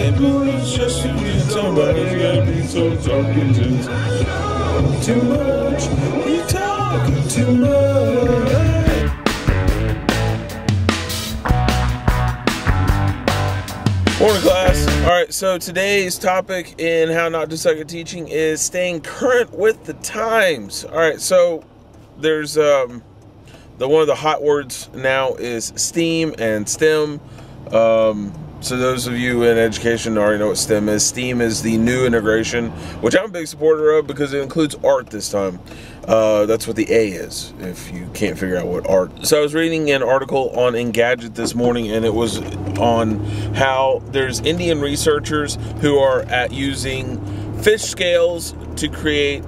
simple as just to be somebody's be so talking Too much, talk too much. Morning class. All right, so today's topic in how not to suck at teaching is staying current with the times. All right, so there's um, the one of the hot words now is STEAM and STEM. Um, so those of you in education already know what STEM is. STEAM is the new integration, which I'm a big supporter of because it includes art this time. Uh, that's what the A is, if you can't figure out what art. So I was reading an article on Engadget this morning, and it was on how there's Indian researchers who are at using fish scales to create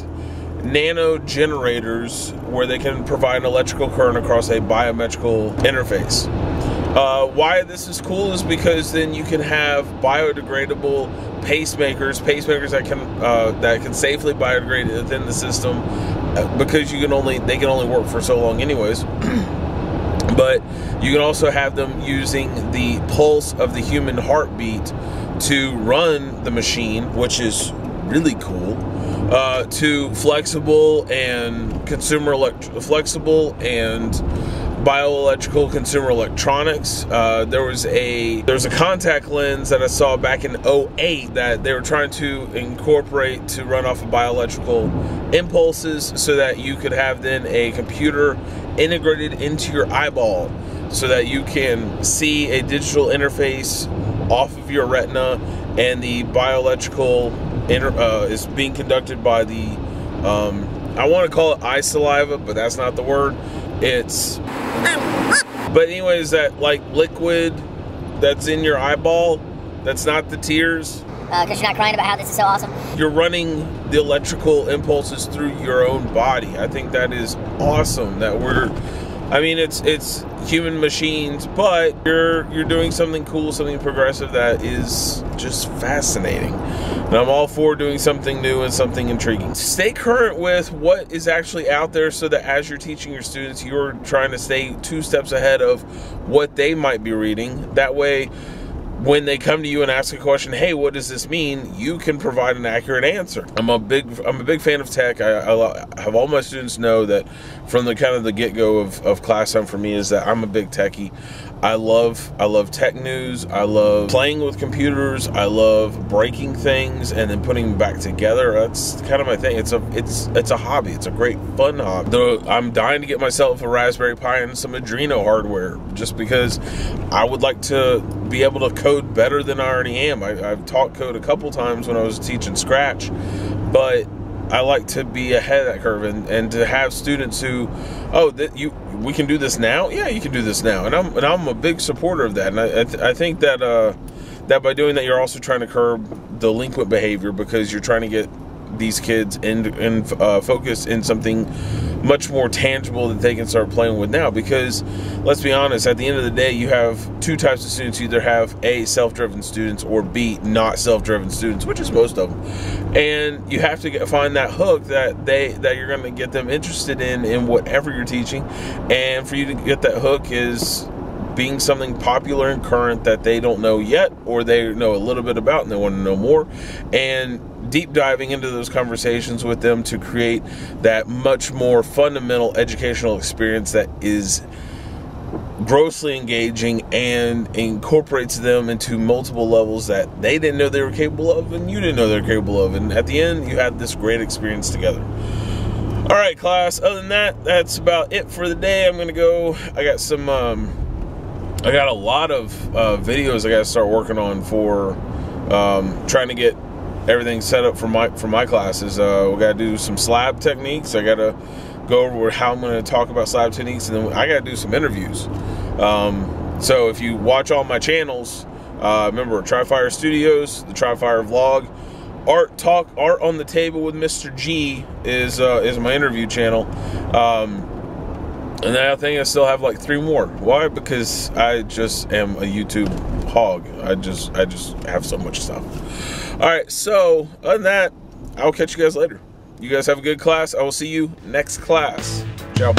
nano generators where they can provide an electrical current across a biometrical interface. Uh, why this is cool is because then you can have biodegradable pacemakers, pacemakers that can uh, that can safely biodegrade within the system, uh, because you can only they can only work for so long, anyways. but you can also have them using the pulse of the human heartbeat to run the machine, which is really cool. Uh, to flexible and consumer elect- flexible and bioelectrical consumer electronics. Uh, there was a there was a contact lens that I saw back in 08 that they were trying to incorporate to run off of bioelectrical impulses so that you could have then a computer integrated into your eyeball so that you can see a digital interface off of your retina and the bioelectrical inter- uh, is being conducted by the um, I want to call it eye saliva, but that's not the word it's but anyways that like liquid that's in your eyeball that's not the tears. Because uh, you're not crying about how this is so awesome? You're running the electrical impulses through your own body. I think that is awesome that we're i mean it's it's human machines but you're you're doing something cool something progressive that is just fascinating and I'm all for doing something new and something intriguing. Stay current with what is actually out there so that as you're teaching your students, you're trying to stay two steps ahead of what they might be reading. That way, when they come to you and ask a question, hey, what does this mean? You can provide an accurate answer. I'm a big I'm a big fan of tech. I, I have all my students know that from the kind of the get go of, of class time for me is that I'm a big techie. I love I love tech news. I love playing with computers. I love breaking things and then putting them back together. That's kind of my thing. It's a it's it's a hobby. It's a great fun hobby. Though I'm dying to get myself a Raspberry Pi and some Arduino hardware just because I would like to be able to code better than I already am. I, have taught code a couple times when I was teaching Scratch, but I like to be ahead of that curve and, and to have students who, oh, that you we can do this now. Yeah, you can do this now, and I'm and I'm a big supporter of that. And I I, th- I think that uh, that by doing that, you're also trying to curb delinquent behavior because you're trying to get these kids in uh, focus in something much more tangible that they can start playing with now. Because let's be honest at the end of the day you have two types of students. You either have a self-driven students or b not self-driven students which is most of them and you have to get, find that hook that they that you're going to get them interested in in whatever you're teaching. And for you to get that hook is being something popular and current that they don't know yet or they know a little bit about and they want to know more and deep diving into those conversations with them to create that much more fundamental educational experience that is grossly engaging and incorporates them into multiple levels that they didn't know they were capable of and you didn't know they were capable of. And at the end you had this great experience together. All right class. Other than that that's about it for the day. I'm gonna go i got some um, i got a lot of uh, videos i gotta start working on for um, trying to get everything set up for my for my classes. Uh, we got to do some slab techniques. I got to go over how I'm going to talk about slab techniques, and then I got to do some interviews. Um, so if you watch all my channels, uh, remember Trifire Studios, the Trifire Vlog, Art Talk, Art on the Table with Mr. G is uh, is my interview channel. Um, and then I think I still have like three more. Why? Because I just am a YouTube hog. I just I just have so much stuff. All right, so other than that, I'll catch you guys later. You guys have a good class. I will see you next class. Ciao.